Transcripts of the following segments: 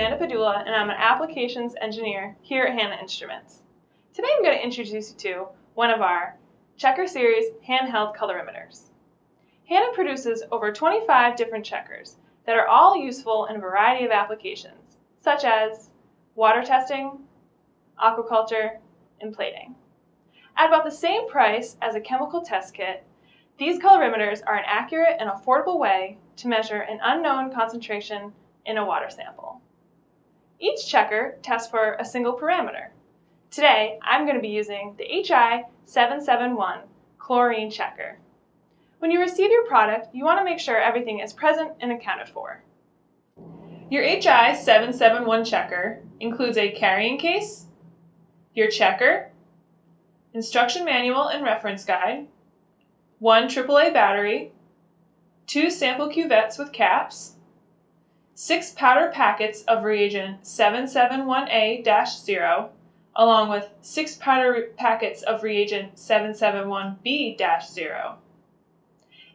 Padula and I'm an applications engineer here at Hanna Instruments. Today I'm going to introduce you to one of our Checker Series handheld colorimeters. Hanna produces over 25 different checkers that are all useful in a variety of applications, such as water testing, aquaculture, and plating. At about the same price as a chemical test kit, these colorimeters are an accurate and affordable way to measure an unknown concentration in a water sample. Each checker tests for a single parameter. Today, I'm going to be using the HI771 chlorine checker. When you receive your product, you want to make sure everything is present and accounted for. Your HI771 checker includes a carrying case, your checker, instruction manual and reference guide, one AAA battery, two sample cuvettes with caps, six powder packets of reagent 771A-0, along with six powder packets of reagent 771B-0.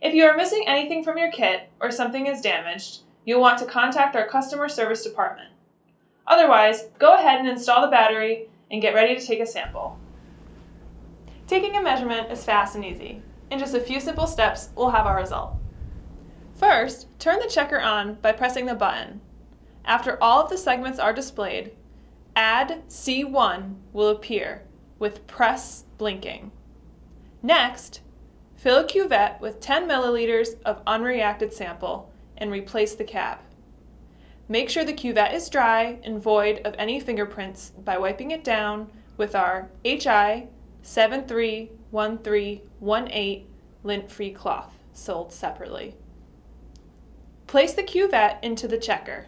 If you are missing anything from your kit or something is damaged, you'll want to contact our customer service department. Otherwise, go ahead and install the battery and get ready to take a sample. Taking a measurement is fast and easy. In just a few simple steps, we'll have our result. First, turn the checker on by pressing the button. After all of the segments are displayed, Add C1 will appear with press blinking. Next, fill a cuvette with 10 milliliters of unreacted sample and replace the cap. Make sure the cuvette is dry and void of any fingerprints by wiping it down with our HI 731318 lint-free cloth sold separately. Place the cuvette into the checker.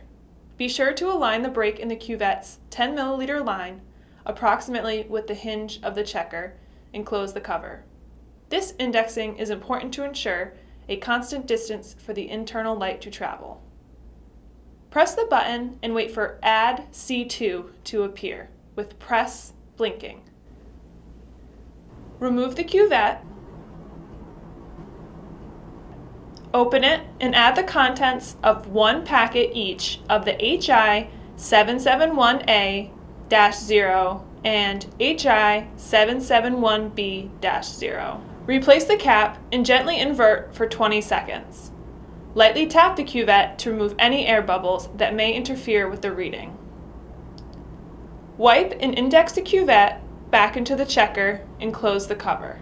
Be sure to align the break in the cuvette's 10 milliliter line approximately with the hinge of the checker and close the cover. This indexing is important to ensure a constant distance for the internal light to travel. Press the button and wait for Add C2 to appear with press blinking. Remove the cuvette Open it and add the contents of one packet each of the HI 771A-0 and HI 771B-0. Replace the cap and gently invert for 20 seconds. Lightly tap the cuvette to remove any air bubbles that may interfere with the reading. Wipe and index the cuvette back into the checker and close the cover.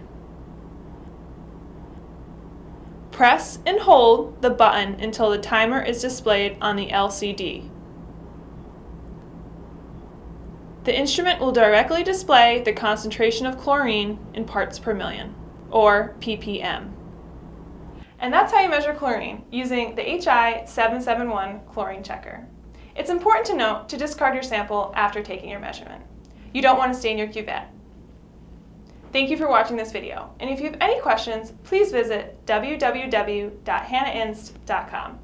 Press and hold the button until the timer is displayed on the LCD. The instrument will directly display the concentration of chlorine in parts per million, or ppm. And that's how you measure chlorine, using the HI771 chlorine checker. It's important to note to discard your sample after taking your measurement. You don't want to stain your cuvette. Thank you for watching this video, and if you have any questions, please visit www.hannainst.com.